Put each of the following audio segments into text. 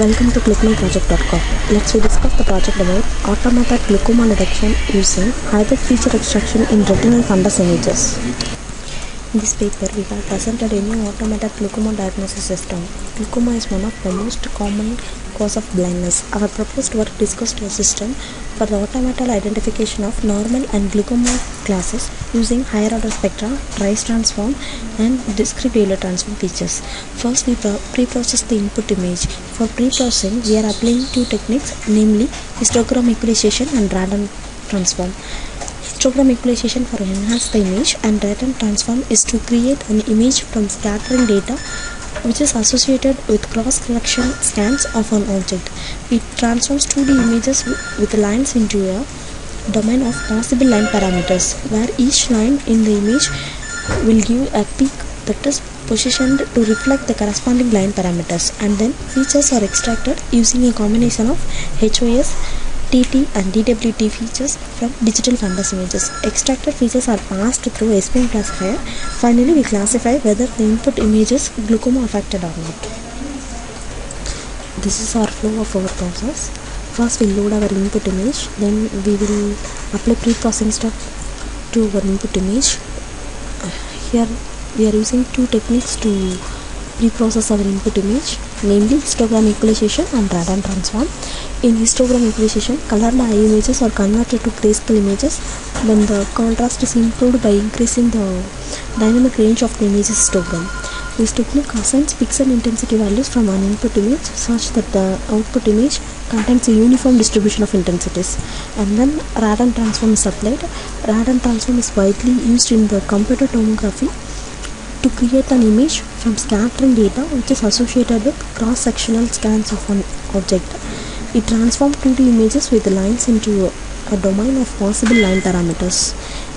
Welcome to clickmyproject.com. Let's discuss the project about automated glaucoma detection using hybrid feature extraction in retinal fundus images. In this paper, we have presented a new automated glaucoma diagnosis system. Glaucoma is one of the most common cause of blindness. Our proposed work discussed a system for the automated identification of normal and glaucoma classes using higher order spectra, trace transform, and discrete Euler transform features. First, we pre-process the input image. For pre-processing, we are applying two techniques, namely histogram equalization and radon transform. Histogram equalization for enhance the image and radon transform is to create an image from scattering data which is associated with cross-sectional scans of an object. It transforms 2D images with lines into a domain of possible line parameters where each line in the image will give a peak that is positioned to reflect the corresponding line parameters and then features are extracted using a combination of HOS, TT and DWT features from digital fundus images. Extracted features are passed through SVM classifier. Finally, we classify whether the input image is glaucoma affected or not. This is our flow of our process. First, we load our input image, then we will apply pre-processing step to our input image. Here, we are using two techniques to pre-process our input image, namely histogram equalization and radon transform. In histogram equalization, colored eye images are converted to grayscale images when the contrast is improved by increasing the dynamic range of the image's histogram. This technique assigns pixel intensity values from an input image such that the output image contains a uniform distribution of intensities. And then radon transform is applied. Radon transform is widely used in the computer tomography to create an image from scattering data which is associated with cross-sectional scans of an object. It transforms 2D images with lines into a, domain of possible line parameters.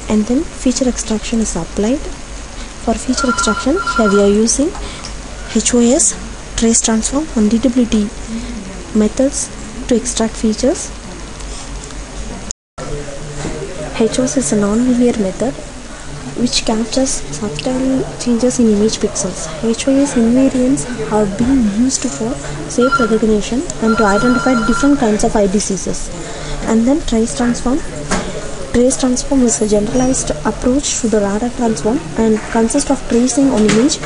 And then feature extraction is applied. For feature extraction, here we are using HOS, trace transform and DWT methods to extract features. HOS is a non-linear method which captures subtle changes in image pixels. HOS invariants have been used for shape recognition and to identify different kinds of eye diseases. And then trace transform. Trace transform is a generalized approach to the radon transform and consists of tracing an image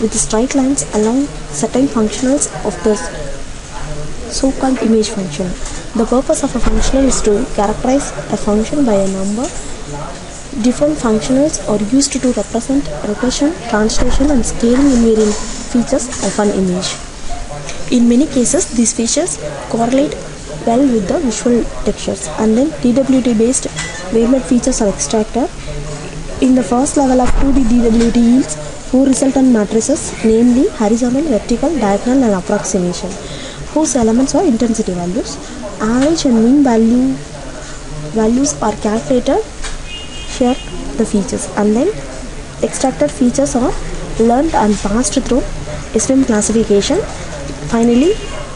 with straight lines along certain functionals of the so-called image function. The purpose of a functional is to characterize a function by a number Different functionals are used to represent rotation, translation and scaling invariant features of an image. In many cases, these features correlate well with the visual textures and then DWT based wavelet features are extracted. In the first level of 2D DWT yields four resultant matrices namely horizontal, vertical, diagonal and approximation whose elements are intensity values. Average and mean value values are calculated share the features and then extracted features are learned and passed through SVM classification. Finally,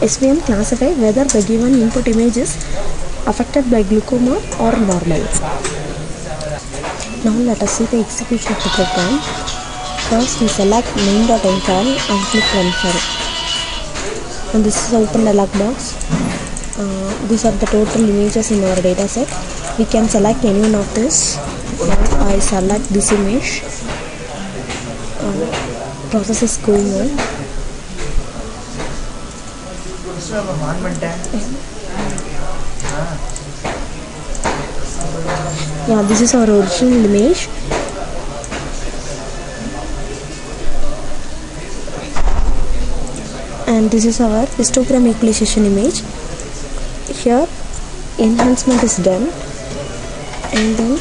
SVM classify whether the given input image is affected by glaucoma or normal. Now let us see the execution of the program. First we select main.m file and click run file. And this is open dialog box. Uh, these are the total images in our data set we can select any one of this. Now I select this image. Uh, process is going on. Yeah this is our original image. And this is our histogram equalization image. Here enhancement is done and then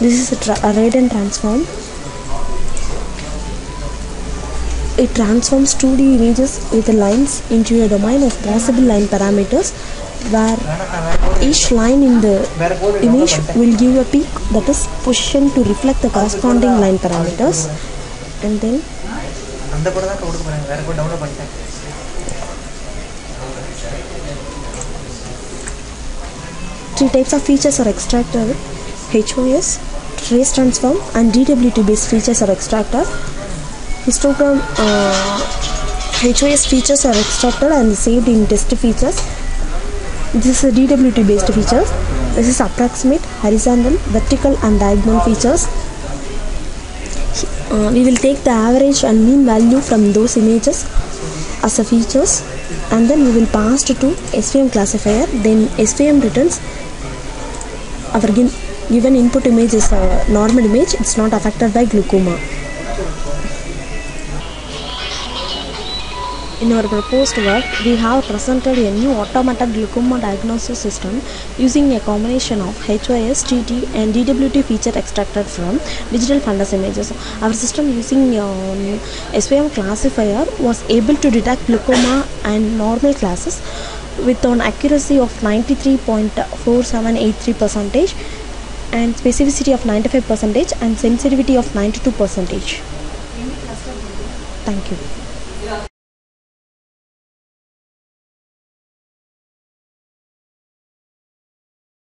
this is a, a Radon transform. It transforms 2D images with the lines into a domain of possible line parameters where each line in the image will give a peak that is positioned to reflect the corresponding line parameters and then Three types of features are extracted HOS, trace transform, and DWT based features are extracted. Histogram uh, HOS features are extracted and saved in test features. This is a DWT based features. This is approximate, horizontal, vertical, and diagonal features. Uh, we will take the average and mean value from those images as a features and then we will pass to SVM classifier then SVM returns our given input image is a normal image it's not affected by glaucoma. In our proposed work we have presented a new automated glaucoma diagnosis system using a combination of HOS, TT and DWT feature extracted from digital fundus images. Our system using um, SVM classifier was able to detect glaucoma and normal classes with an accuracy of 93.4783 percentage and specificity of 95 percentage and sensitivity of 92 percentage. Thank you